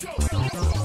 go.